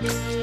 Bye.